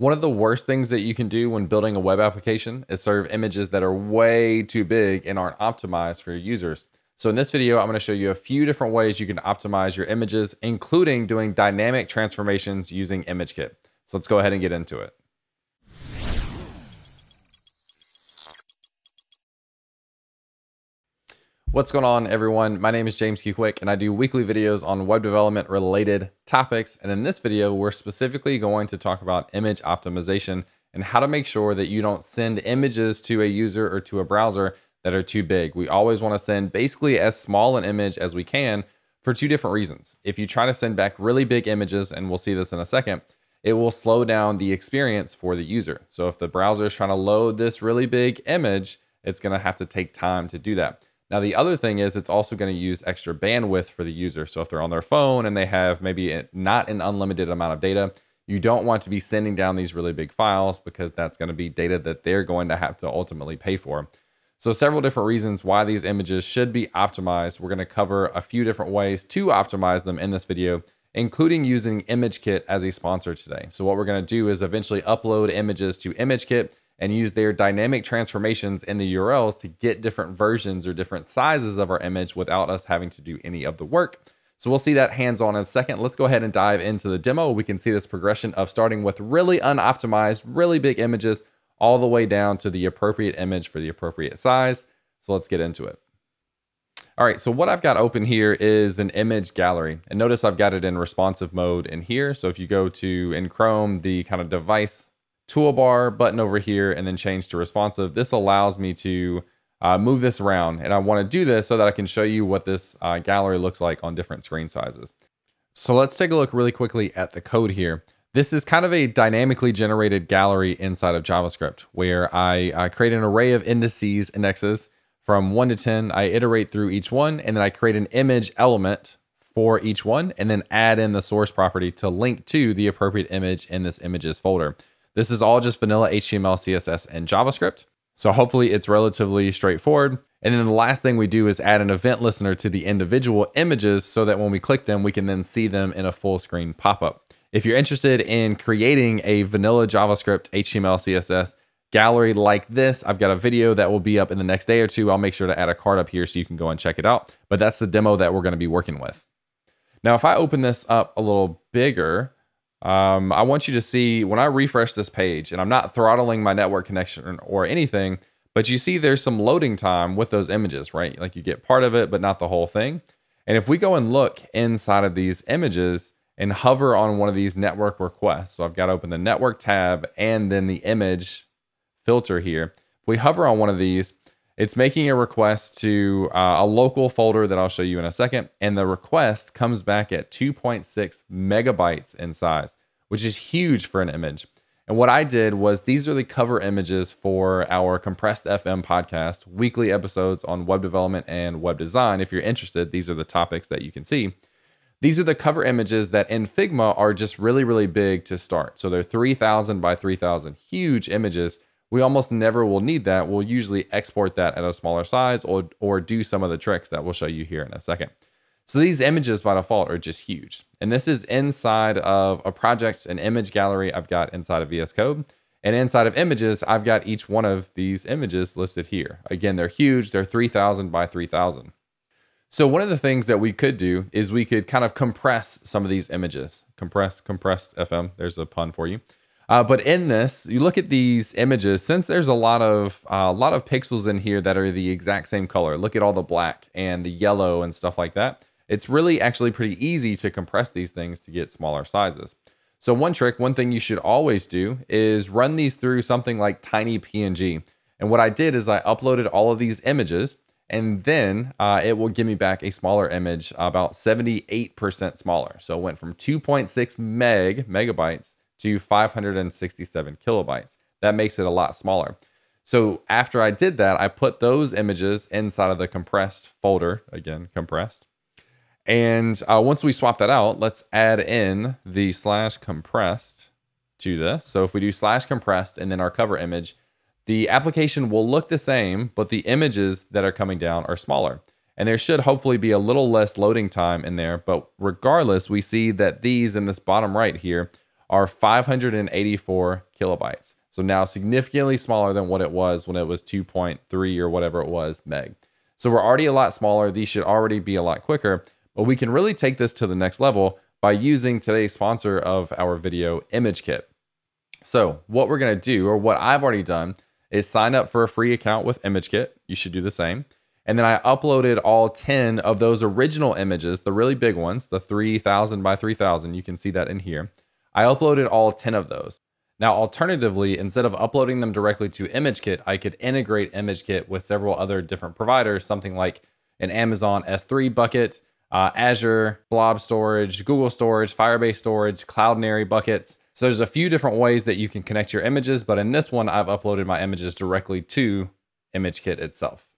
One of the worst things that you can do when building a web application is serve images that are way too big and aren't optimized for your users. So in this video, I'm going to show you a few different ways you can optimize your images, including doing dynamic transformations using ImageKit. So let's go ahead and get into it. What's going on everyone? My name is James Q Quick and I do weekly videos on web development related topics. And in this video, we're specifically going to talk about image optimization and how to make sure that you don't send images to a user or to a browser that are too big. We always want to send basically as small an image as we can for two different reasons. If you try to send back really big images, and we'll see this in a second, it will slow down the experience for the user. So if the browser is trying to load this really big image, it's going to have to take time to do that. Now, the other thing is it's also going to use extra bandwidth for the user. So if they're on their phone and they have maybe not an unlimited amount of data, you don't want to be sending down these really big files because that's going to be data that they're going to have to ultimately pay for. So several different reasons why these images should be optimized. We're going to cover a few different ways to optimize them in this video, including using ImageKit as a sponsor today. So what we're going to do is eventually upload images to ImageKit and use their dynamic transformations in the URLs to get different versions or different sizes of our image without us having to do any of the work. So we'll see that hands-on in a second. Let's go ahead and dive into the demo. We can see this progression of starting with really unoptimized, really big images, all the way down to the appropriate image for the appropriate size. So let's get into it. All right, so what I've got open here is an image gallery. And notice I've got it in responsive mode in here. So if you go to, in Chrome, the kind of device toolbar button over here and then change to responsive. This allows me to uh, move this around. And I want to do this so that I can show you what this uh, gallery looks like on different screen sizes. So let's take a look really quickly at the code here. This is kind of a dynamically generated gallery inside of JavaScript where I, I create an array of indices, indexes from 1 to 10. I iterate through each one and then I create an image element for each one and then add in the source property to link to the appropriate image in this images folder. This is all just vanilla HTML, CSS, and JavaScript. So hopefully it's relatively straightforward. And then the last thing we do is add an event listener to the individual images so that when we click them, we can then see them in a full screen pop-up. If you're interested in creating a vanilla JavaScript, HTML, CSS gallery like this, I've got a video that will be up in the next day or two. I'll make sure to add a card up here so you can go and check it out. But that's the demo that we're going to be working with. Now, if I open this up a little bigger, um, I want you to see when I refresh this page, and I'm not throttling my network connection or anything, but you see there's some loading time with those images, right? Like you get part of it, but not the whole thing. And if we go and look inside of these images and hover on one of these network requests, so I've got to open the network tab and then the image filter here. If we hover on one of these, it's making a request to uh, a local folder that I'll show you in a second. And the request comes back at 2.6 megabytes in size, which is huge for an image. And what I did was these are the cover images for our Compressed FM podcast, weekly episodes on web development and web design. If you're interested, these are the topics that you can see. These are the cover images that in Figma are just really, really big to start. So they're 3000 by 3000, huge images we almost never will need that. We'll usually export that at a smaller size or, or do some of the tricks that we'll show you here in a second. So these images by default are just huge. And this is inside of a project, an image gallery I've got inside of VS Code. And inside of images, I've got each one of these images listed here. Again, they're huge. They're 3000 by 3000. So one of the things that we could do is we could kind of compress some of these images. Compress, compressed FM. There's a pun for you. Uh, but in this, you look at these images, since there's a lot of uh, a lot of pixels in here that are the exact same color, look at all the black and the yellow and stuff like that. It's really actually pretty easy to compress these things to get smaller sizes. So one trick, one thing you should always do is run these through something like Tiny PNG. And what I did is I uploaded all of these images and then uh, it will give me back a smaller image, about 78% smaller. So it went from 2.6 meg megabytes to 567 kilobytes. That makes it a lot smaller. So after I did that, I put those images inside of the compressed folder, again, compressed. And uh, once we swap that out, let's add in the slash compressed to this. So if we do slash compressed and then our cover image, the application will look the same, but the images that are coming down are smaller. And there should hopefully be a little less loading time in there. But regardless, we see that these in this bottom right here are 584 kilobytes. So now significantly smaller than what it was when it was 2.3 or whatever it was meg. So we're already a lot smaller. These should already be a lot quicker, but we can really take this to the next level by using today's sponsor of our video, ImageKit. So what we're to do, or what I've already done, is sign up for a free account with ImageKit. You should do the same. And then I uploaded all 10 of those original images, the really big ones, the 3000 by 3000. You can see that in here. I uploaded all 10 of those. Now, alternatively, instead of uploading them directly to ImageKit, I could integrate ImageKit with several other different providers, something like an Amazon S3 bucket, uh, Azure Blob Storage, Google Storage, Firebase Storage, Cloudinary buckets. So there's a few different ways that you can connect your images, but in this one, I've uploaded my images directly to ImageKit itself.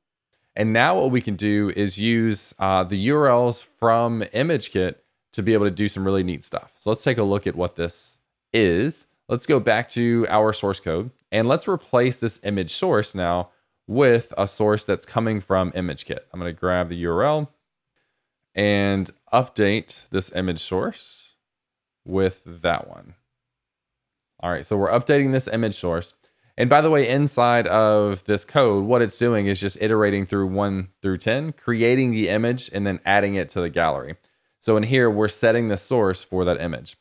And now what we can do is use uh, the URLs from ImageKit to be able to do some really neat stuff. So let's take a look at what this is. Let's go back to our source code and let's replace this image source now with a source that's coming from ImageKit. I'm going to grab the URL and update this image source with that one. All right, so we're updating this image source. And by the way, inside of this code, what it's doing is just iterating through 1 through 10, creating the image, and then adding it to the gallery. So in here, we're setting the source for that image.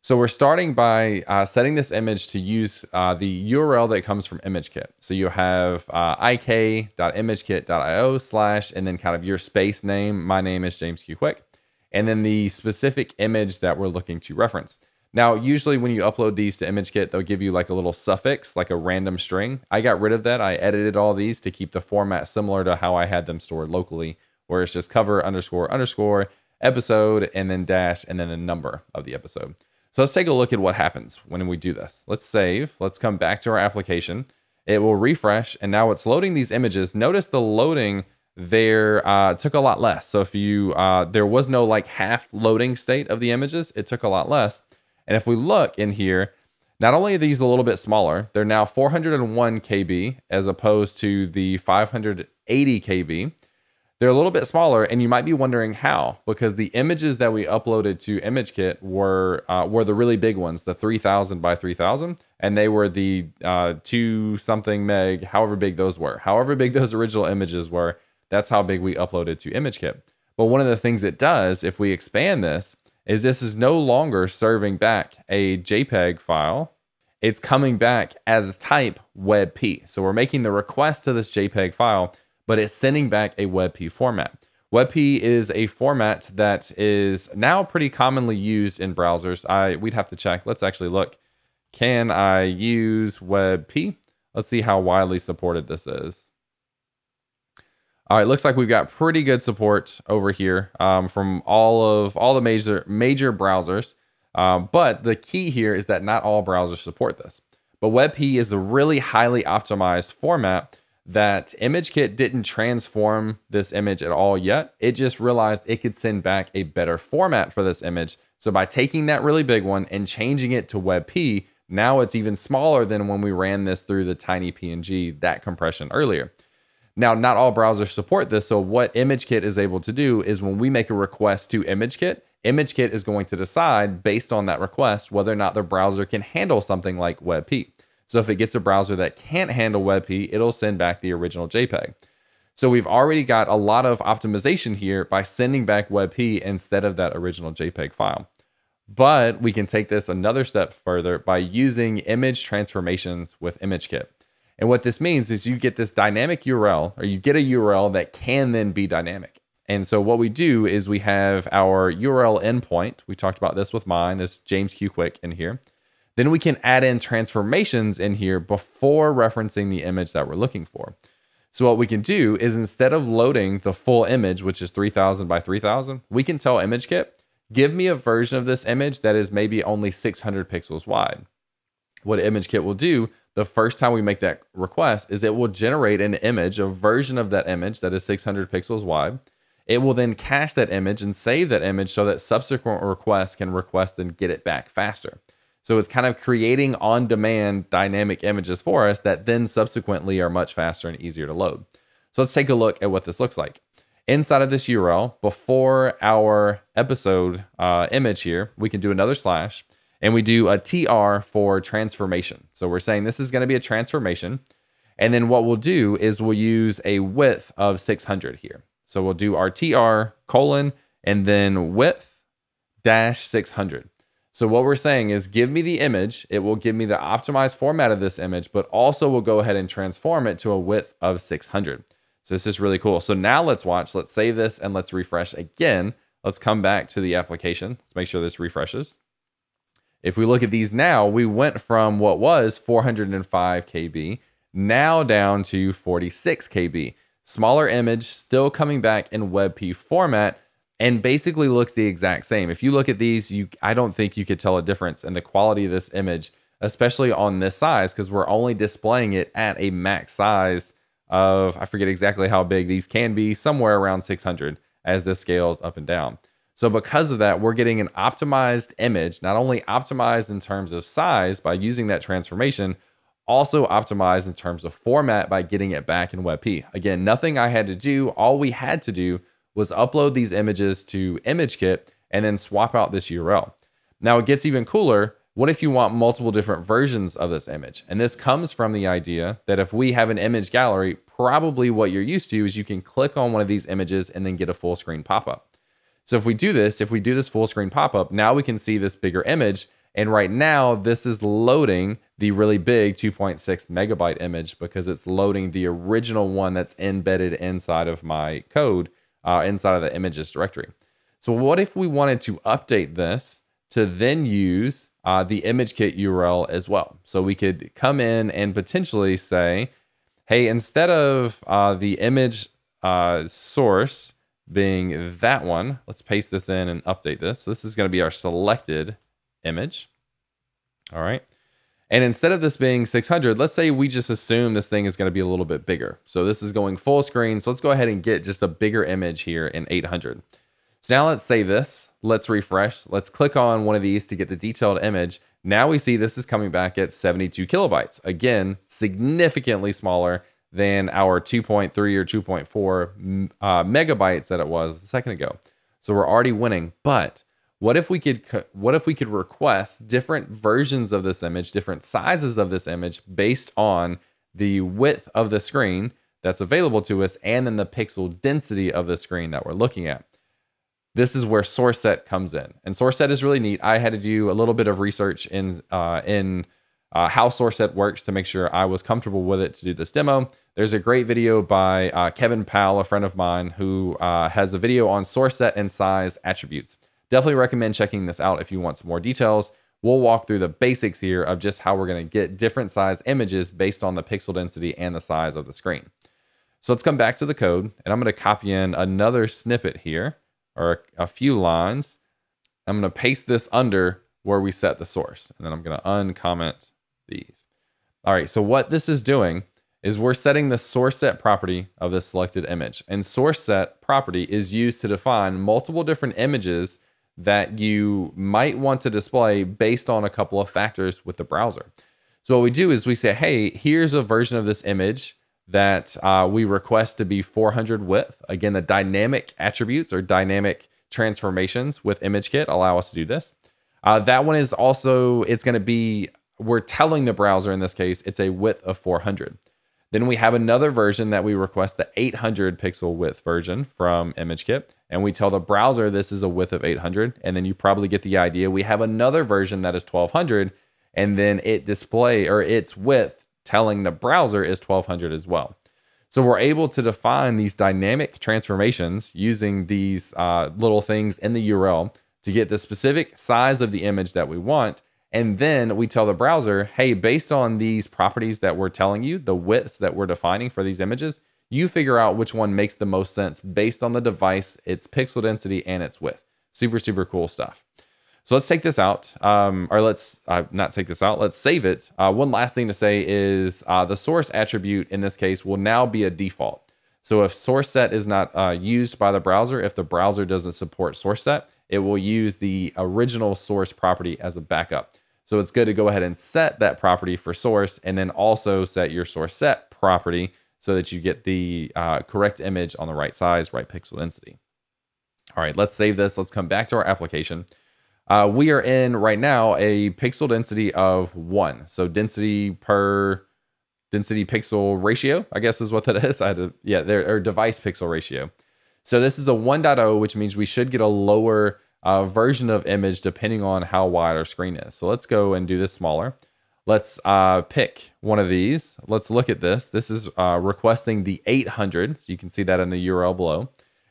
So we're starting by uh, setting this image to use uh, the URL that comes from ImageKit. So you have uh, ik.imagekit.io slash, and then kind of your space name. My name is James Q Quick. And then the specific image that we're looking to reference. Now, usually when you upload these to ImageKit, they'll give you like a little suffix, like a random string. I got rid of that. I edited all these to keep the format similar to how I had them stored locally, where it's just cover underscore underscore episode and then dash and then the number of the episode. So let's take a look at what happens when we do this. Let's save. Let's come back to our application. It will refresh and now it's loading these images. Notice the loading there uh, took a lot less. So if you, uh, there was no like half loading state of the images, it took a lot less. And if we look in here, not only are these a little bit smaller, they're now 401 KB as opposed to the 580 KB. They're a little bit smaller, and you might be wondering how, because the images that we uploaded to ImageKit were uh, were the really big ones, the 3000 by 3000, and they were the uh, two something meg, however big those were. However big those original images were, that's how big we uploaded to ImageKit. But one of the things it does, if we expand this, is this is no longer serving back a JPEG file. It's coming back as type WebP. So we're making the request to this JPEG file, but it's sending back a WebP format. WebP is a format that is now pretty commonly used in browsers. I we'd have to check. Let's actually look. Can I use WebP? Let's see how widely supported this is. All right, looks like we've got pretty good support over here um, from all of all the major major browsers. Um, but the key here is that not all browsers support this. But WebP is a really highly optimized format that ImageKit didn't transform this image at all yet. It just realized it could send back a better format for this image. So by taking that really big one and changing it to WebP, now it's even smaller than when we ran this through the tiny PNG, that compression earlier. Now, not all browsers support this. So what ImageKit is able to do is when we make a request to ImageKit, ImageKit is going to decide based on that request whether or not the browser can handle something like WebP. So if it gets a browser that can't handle WebP, it'll send back the original JPEG. So we've already got a lot of optimization here by sending back WebP instead of that original JPEG file. But we can take this another step further by using image transformations with ImageKit. And what this means is you get this dynamic URL or you get a URL that can then be dynamic. And so what we do is we have our URL endpoint. We talked about this with mine as James Q Quick in here. Then we can add in transformations in here before referencing the image that we're looking for. So what we can do is instead of loading the full image, which is 3000 by 3000, we can tell ImageKit, give me a version of this image that is maybe only 600 pixels wide. What ImageKit will do the first time we make that request is it will generate an image, a version of that image that is 600 pixels wide. It will then cache that image and save that image so that subsequent requests can request and get it back faster. So it's kind of creating on demand dynamic images for us that then subsequently are much faster and easier to load. So let's take a look at what this looks like. Inside of this URL, before our episode uh, image here, we can do another slash and we do a TR for transformation. So we're saying this is going to be a transformation. And then what we'll do is we'll use a width of 600 here. So we'll do our TR colon and then width dash 600. So what we're saying is give me the image. It will give me the optimized format of this image, but also we'll go ahead and transform it to a width of 600. So this is really cool. So now let's watch, let's save this and let's refresh again. Let's come back to the application. Let's make sure this refreshes. If we look at these now, we went from what was 405 KB now down to 46 KB. Smaller image, still coming back in WebP format, and basically looks the exact same. If you look at these, you I don't think you could tell a difference in the quality of this image, especially on this size, because we're only displaying it at a max size of, I forget exactly how big these can be, somewhere around 600 as this scales up and down. So because of that, we're getting an optimized image, not only optimized in terms of size by using that transformation, also optimized in terms of format by getting it back in WebP. Again, nothing I had to do. All we had to do was upload these images to ImageKit and then swap out this URL. Now it gets even cooler. What if you want multiple different versions of this image? And this comes from the idea that if we have an image gallery, probably what you're used to is you can click on one of these images and then get a full screen pop-up. So if we do this, if we do this full screen pop-up, now we can see this bigger image. And right now, this is loading the really big 2.6 megabyte image because it's loading the original one that's embedded inside of my code uh, inside of the images directory. So what if we wanted to update this to then use uh, the ImageKit URL as well? So we could come in and potentially say, hey, instead of uh, the image uh, source being that one, let's paste this in and update this. So this is going to be our selected image. All right. And instead of this being 600, let's say we just assume this thing is going to be a little bit bigger. So this is going full screen. So let's go ahead and get just a bigger image here in 800. So now let's save this. Let's refresh. Let's click on one of these to get the detailed image. Now we see this is coming back at 72 kilobytes. Again, significantly smaller than our 2.3 or 2.4 uh, megabytes that it was a second ago. So we're already winning, but what if we could what if we could request different versions of this image, different sizes of this image based on the width of the screen that's available to us and then the pixel density of the screen that we're looking at. This is where source set comes in. And source set is really neat. I had to do a little bit of research in uh, in uh, how source set works to make sure I was comfortable with it to do this demo. There's a great video by uh, Kevin Powell, a friend of mine, who uh, has a video on source set and size attributes. Definitely recommend checking this out if you want some more details. We'll walk through the basics here of just how we're going to get different size images based on the pixel density and the size of the screen. So let's come back to the code and I'm going to copy in another snippet here or a few lines. I'm going to paste this under where we set the source and then I'm going to uncomment these. All right, so what this is doing is we're setting the source set property of the selected image. And source set property is used to define multiple different images that you might want to display based on a couple of factors with the browser. So what we do is we say, hey, here's a version of this image that uh, we request to be 400 width. Again, the dynamic attributes or dynamic transformations with ImageKit allow us to do this. Uh, that one is also, it's going to be, we're telling the browser in this case, it's a width of 400. Then we have another version that we request the 800 pixel width version from ImageKit. And we tell the browser this is a width of 800. And then you probably get the idea. We have another version that is 1200. And then it display or its width telling the browser is 1200 as well. So we're able to define these dynamic transformations using these uh, little things in the URL to get the specific size of the image that we want and then we tell the browser, hey, based on these properties that we're telling you, the widths that we're defining for these images, you figure out which one makes the most sense based on the device, its pixel density, and its width. Super, super cool stuff. So let's take this out, um, or let's uh, not take this out. Let's save it. Uh, one last thing to say is uh, the source attribute in this case will now be a default. So if source set is not uh, used by the browser, if the browser doesn't support source set, it will use the original source property as a backup. So it's good to go ahead and set that property for source and then also set your source set property so that you get the uh, correct image on the right size, right pixel density. All right, let's save this. Let's come back to our application. Uh, we are in right now a pixel density of one. So density per density pixel ratio, I guess is what that is. I had to, yeah, there or device pixel ratio. So this is a 1.0, which means we should get a lower uh, version of image depending on how wide our screen is. So let's go and do this smaller. Let's uh, pick one of these. Let's look at this. This is uh, requesting the 800. So you can see that in the URL below.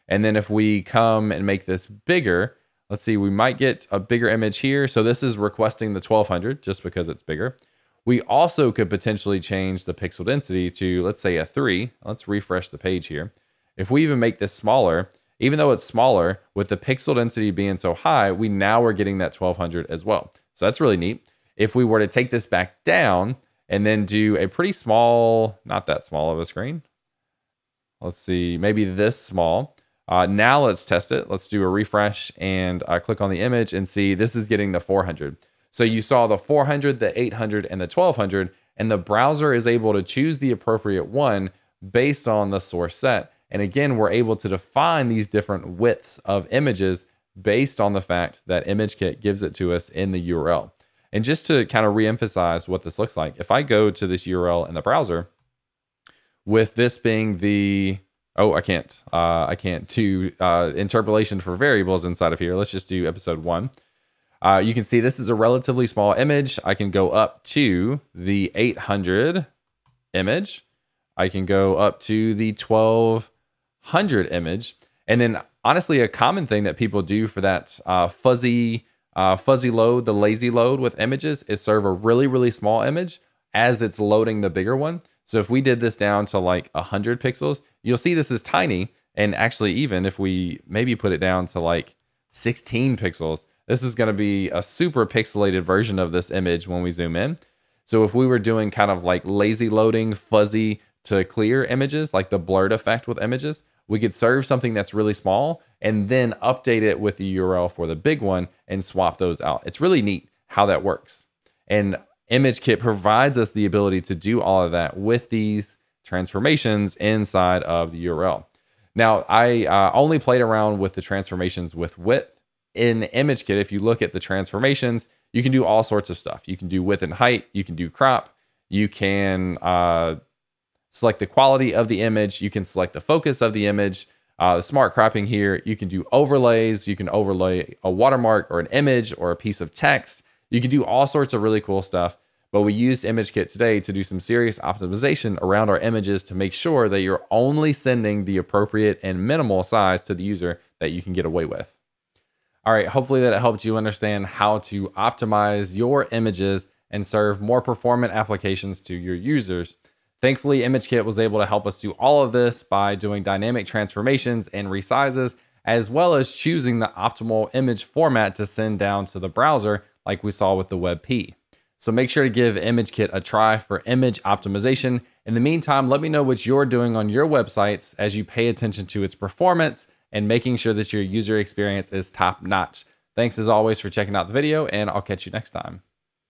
And then if we come and make this bigger, Let's see, we might get a bigger image here. So this is requesting the 1200 just because it's bigger. We also could potentially change the pixel density to, let's say a three. Let's refresh the page here. If we even make this smaller, even though it's smaller, with the pixel density being so high, we now are getting that 1200 as well. So that's really neat. If we were to take this back down and then do a pretty small, not that small of a screen. Let's see, maybe this small. Uh, now let's test it. Let's do a refresh and uh, click on the image and see this is getting the 400. So you saw the 400, the 800, and the 1200, and the browser is able to choose the appropriate one based on the source set. And again, we're able to define these different widths of images based on the fact that ImageKit gives it to us in the URL. And just to kind of reemphasize what this looks like, if I go to this URL in the browser, with this being the Oh, I can't. Uh, I can't do uh, interpolation for variables inside of here. Let's just do episode one. Uh, you can see this is a relatively small image. I can go up to the 800 image. I can go up to the 1200 image. And then honestly, a common thing that people do for that uh, fuzzy, uh, fuzzy load, the lazy load with images is serve a really, really small image as it's loading the bigger one. So if we did this down to like 100 pixels, you'll see this is tiny. And actually, even if we maybe put it down to like 16 pixels, this is going to be a super pixelated version of this image when we zoom in. So if we were doing kind of like lazy loading, fuzzy to clear images, like the blurred effect with images, we could serve something that's really small and then update it with the URL for the big one and swap those out. It's really neat how that works. And ImageKit provides us the ability to do all of that with these transformations inside of the URL. Now, I uh, only played around with the transformations with width. In ImageKit, if you look at the transformations, you can do all sorts of stuff. You can do width and height, you can do crop, you can uh, select the quality of the image, you can select the focus of the image. Uh, the smart cropping here, you can do overlays, you can overlay a watermark or an image or a piece of text. You can do all sorts of really cool stuff, but we used ImageKit today to do some serious optimization around our images to make sure that you're only sending the appropriate and minimal size to the user that you can get away with. All right, hopefully that helped you understand how to optimize your images and serve more performant applications to your users. Thankfully, ImageKit was able to help us do all of this by doing dynamic transformations and resizes, as well as choosing the optimal image format to send down to the browser like we saw with the WebP. So make sure to give ImageKit a try for image optimization. In the meantime, let me know what you're doing on your websites as you pay attention to its performance and making sure that your user experience is top notch. Thanks as always for checking out the video, and I'll catch you next time.